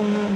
on,